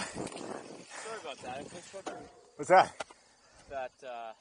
Sorry about that. What's that? That, uh,